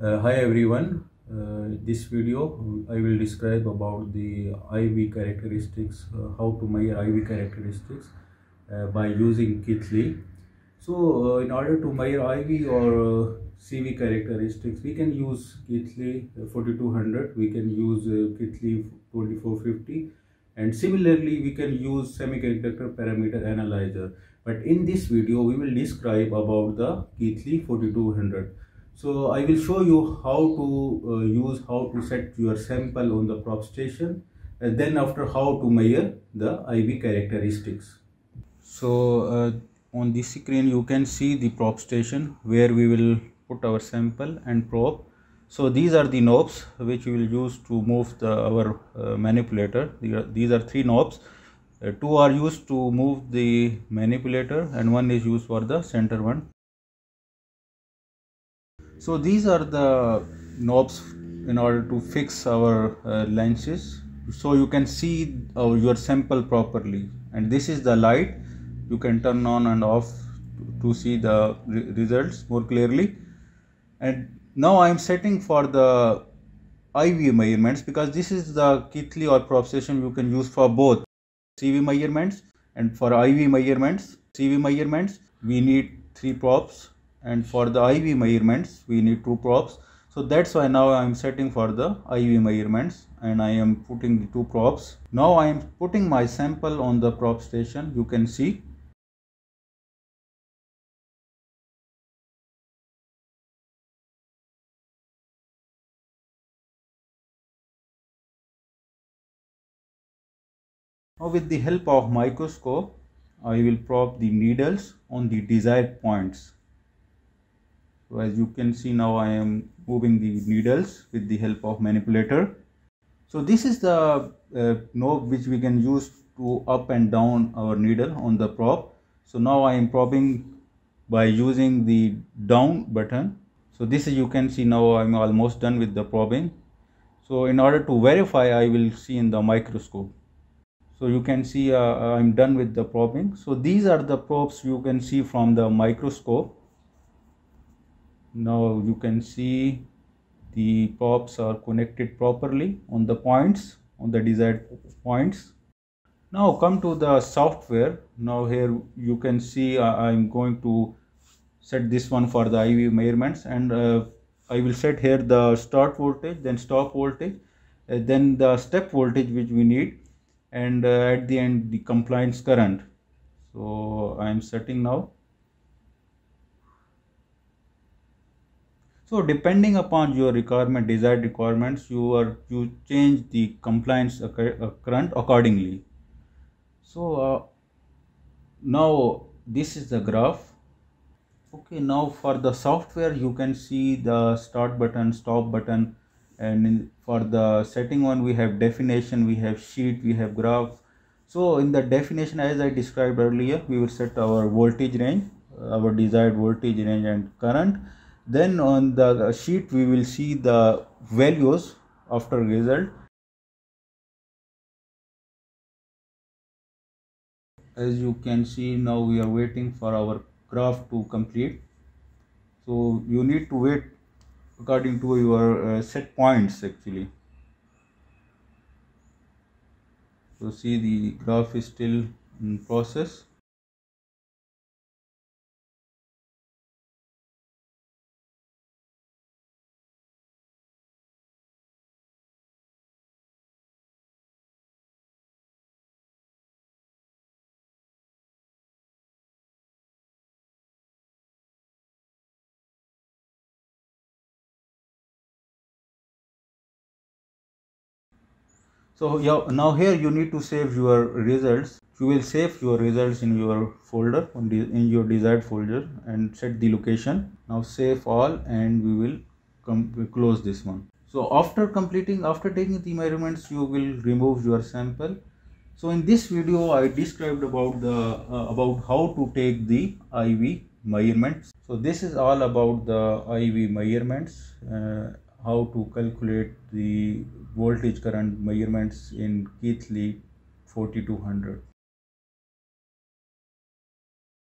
Uh, hi everyone. Uh, this video I will describe about the IV characteristics, uh, how to measure IV characteristics uh, by using Keithley. So uh, in order to measure IV or uh, CV characteristics, we can use Keithley 4200, we can use Keithley 2450 and similarly we can use semiconductor parameter analyzer. But in this video we will describe about the Keithley 4200 so I will show you how to uh, use how to set your sample on the probe station and then after how to measure the IV characteristics. So uh, on this screen you can see the probe station where we will put our sample and probe. So these are the knobs which we will use to move the, our uh, manipulator. These are three knobs. Uh, two are used to move the manipulator and one is used for the center one so these are the knobs in order to fix our uh, lenses. So you can see our, your sample properly. And this is the light. You can turn on and off to see the re results more clearly. And now I am setting for the IV measurements because this is the Keithley or probe station you can use for both CV measurements and for IV measurements. CV measurements we need three probes and for the IV measurements we need two probes so that's why now I am setting for the IV measurements and I am putting the two probes now I am putting my sample on the probe station. You can see. Now with the help of microscope, I will probe the needles on the desired points so as you can see now I am moving the needles with the help of manipulator. So this is the uh, knob which we can use to up and down our needle on the probe so now I am probing by using the down button. So this is you can see now I'm almost done with the probing so in order to verify I will see in the microscope. So you can see uh, I'm done with the probing so these are the probes you can see from the microscope now you can see the probes are connected properly on the points on the desired points. Now come to the software. Now here you can see i'm going to set this one for the iv measurements and uh, i will set here the start voltage then stop voltage uh, then the step voltage which we need and uh, at the end the compliance current. So i am setting now So depending upon your requirement, desired requirements, you are you change the compliance current accordingly. So uh, now this is the graph. Okay, now for the software you can see the start button, stop button, and in, for the setting one we have definition, we have sheet, we have graph. So in the definition as I described earlier, we will set our voltage range, our desired voltage range and current then on the sheet we will see the values after result. As you can see now we are waiting for our graph to complete. So you need to wait according to your uh, set points actually. So see the graph is still in process so now here you need to save your results. You will save your results in your folder in your desired folder and set the location. Now save all and we will close this one. So after completing after taking the measurements you will remove your sample. So in this video i described about the uh, about how to take the iv measurements. So this is all about the iv measurements uh, how to calculate the voltage current measurements in Keithley 4200